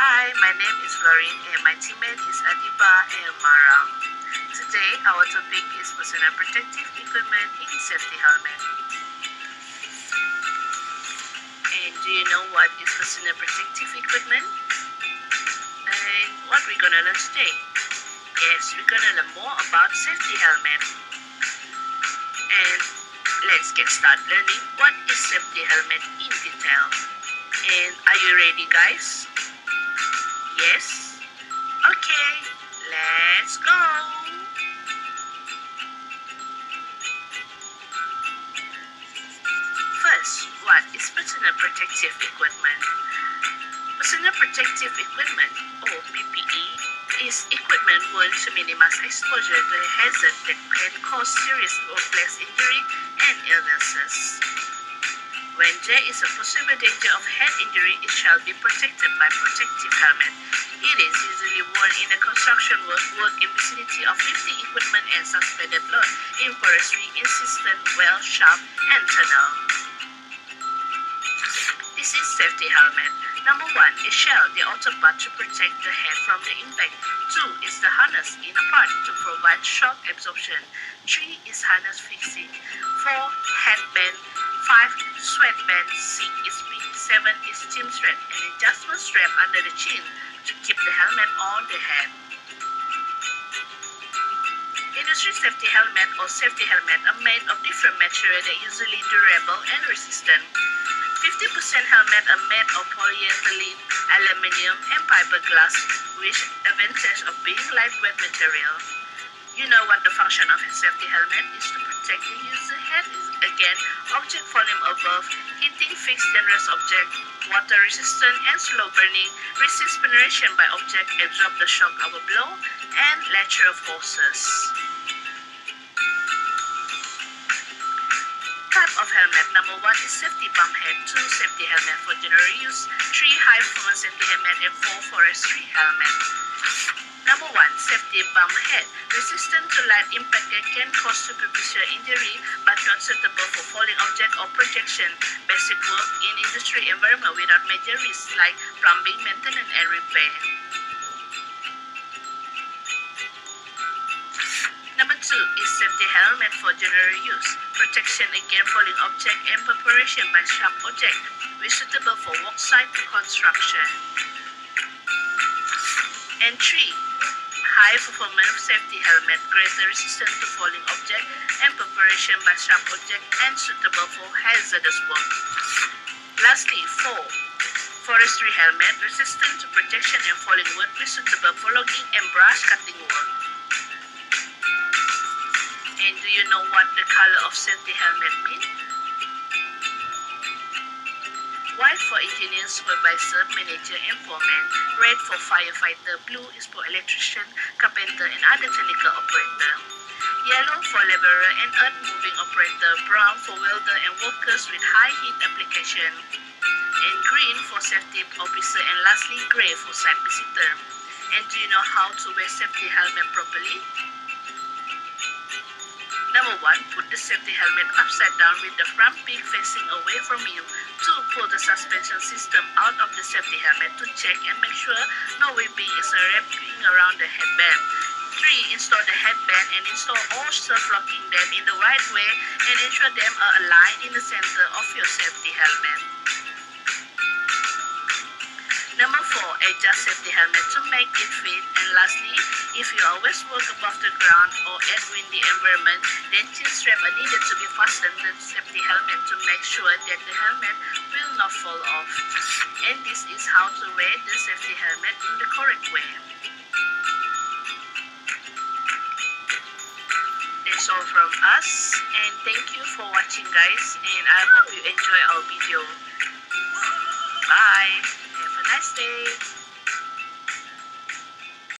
my name is Florin and my teammate is Adiba and Mara. Today, our topic is personal protective equipment in safety helmet. And do you know what is personal protective equipment? And what we're gonna learn today? Yes, we're gonna learn more about safety helmet. And let's get started learning what is safety helmet in detail. And are you ready guys? Yes? Okay, let's go! First, what is personal protective equipment? Personal protective equipment, or PPE, is equipment worn to minimize exposure to a hazard that can cause serious or workplace injury and illnesses. When there is a possible danger of head injury, it shall be protected by protective helmet. It is usually worn in the construction work, work in vicinity of lifting equipment and suspended load in forestry, in cistern, well, shaft, and tunnel. This is safety helmet. Number one is shell, the outer part to protect the head from the impact. Two is the harness, inner part to provide shock absorption. Three is harness fixing. Four, headband. Five, sweatband. Six is pin. Seven is chin strap, and adjustment strap under the chin to keep the helmet on the head. Industry safety helmet or safety helmet are made of different material that are usually durable and resistant. 50% helmet are made of polyethylene, aluminium, and fiberglass, which advantage of being lightweight material. You know what the function of a safety helmet is to protect the head against object volume above, hitting fixed dangerous object, water resistant and slow burning, resist penetration by object, absorb the shock of a blow, and lateral forces. Type of helmet number one is safety bump head, two safety helmet for general use, three high performance safety helmet, and four forestry helmet. Number one, safety bump head. Resistant to light impact can cause superficial injury but not suitable for falling object or projection. Basic work in industry environment without major risks like plumbing, maintenance, and repair. Number two is safety helmet for general use. Protection against falling object and preparation by sharp object, which suitable for worksite construction. And three, high performance safety helmet, greater resistance to falling object and preparation by sharp object and suitable for hazardous work. Lastly, four, forestry helmet, resistant to projection and falling wood, suitable for logging and brush cutting work. And do you know what the color of safety helmet means? White for engineer, supervisor, manager, and foreman. Red for firefighter. Blue is for electrician, carpenter, and other technical operator. Yellow for laborer and earth-moving operator. Brown for welder and workers with high heat application. And green for safety officer. And lastly, gray for site visitor. And do you know how to wear safety helmet properly? Number one, put the safety helmet upside down with the front peak facing away from you. Two, pull the suspension system out of the safety helmet to check and make sure no webbing is wrapping around the headband. Three, install the headband and install all self-locking them in the right way and ensure them are aligned in the center of your safety helmet. Number four, adjust safety helmet to make it fit. And lastly, if you always work above the ground or at windy environment, then chin strap are needed to be fastened to the safety helmet to make sure that the helmet will not fall off. And this is how to wear the safety helmet in the correct way. That's all from us and thank you for watching guys and I hope you enjoy our video. Bye. Nice day.